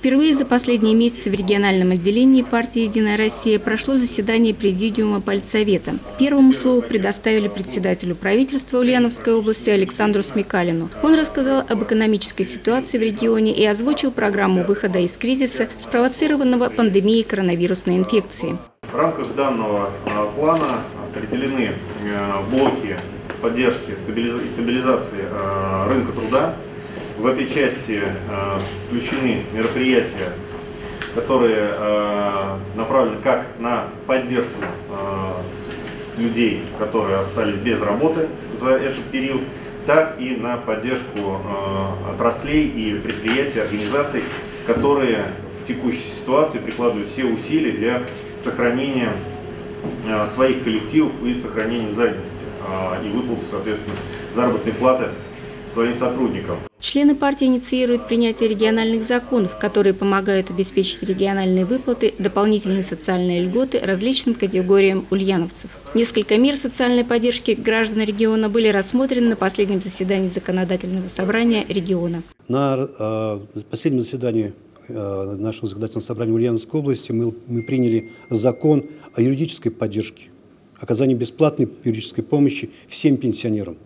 Впервые за последние месяцы в региональном отделении партии «Единая Россия» прошло заседание Президиума Политсовета. Первому слову предоставили председателю правительства Ульяновской области Александру Смекалину. Он рассказал об экономической ситуации в регионе и озвучил программу выхода из кризиса, спровоцированного пандемией коронавирусной инфекции. В рамках данного а, плана определены а, блоки поддержки и стабилизации а, рынка труда, в этой части э, включены мероприятия, которые э, направлены как на поддержку э, людей, которые остались без работы за этот период, так и на поддержку отраслей и предприятий, организаций, которые в текущей ситуации прикладывают все усилия для сохранения своих коллективов и сохранения занятости и выплаты, соответственно, заработной платы своим сотрудникам. Члены партии инициируют принятие региональных законов, которые помогают обеспечить региональные выплаты, дополнительные социальные льготы различным категориям ульяновцев. Несколько мер социальной поддержки граждан региона были рассмотрены на последнем заседании законодательного собрания региона. На э, последнем заседании э, нашего законодательного собрания Ульяновской области мы, мы приняли закон о юридической поддержке, оказании бесплатной юридической помощи всем пенсионерам.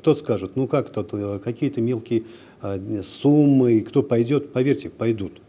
Кто скажет, ну как то э, какие-то мелкие э, суммы, кто пойдет, поверьте, пойдут.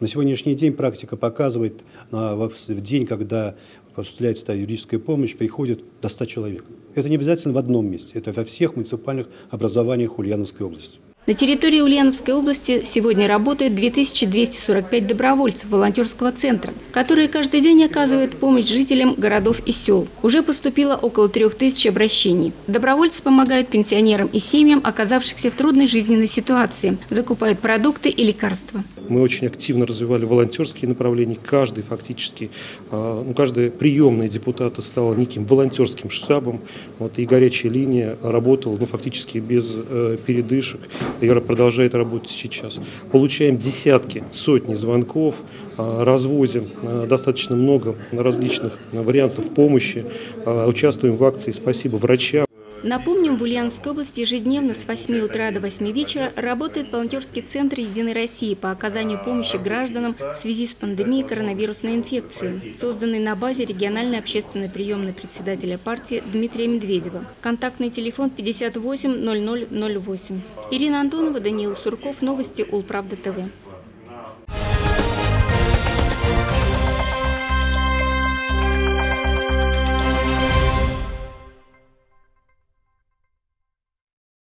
На сегодняшний день практика показывает, в день, когда осуществляется юридическая помощь, приходит до 100 человек. Это не обязательно в одном месте, это во всех муниципальных образованиях Ульяновской области. На территории Ульяновской области сегодня работает 2245 добровольцев волонтерского центра, которые каждый день оказывают помощь жителям городов и сел. Уже поступило около 3000 обращений. Добровольцы помогают пенсионерам и семьям, оказавшихся в трудной жизненной ситуации, закупают продукты и лекарства. Мы очень активно развивали волонтерские направления. Каждый фактически, а, ну, каждый приемный депутат стал неким волонтерским штабом. Вот, и горячая линия работала ну, фактически без э, передышек. Вера продолжает работать сейчас. Получаем десятки, сотни звонков, а, развозим а, достаточно много различных вариантов помощи, а, участвуем в акции «Спасибо врачам». Напомним, в Ульяновской области ежедневно с 8 утра до 8 вечера работает волонтерский центр «Единой России» по оказанию помощи гражданам в связи с пандемией коронавирусной инфекции, созданный на базе региональной общественной приемной председателя партии Дмитрия Медведева. Контактный телефон 58 0008. Ирина Антонова, Даниил Сурков, Новости Улправда ТВ.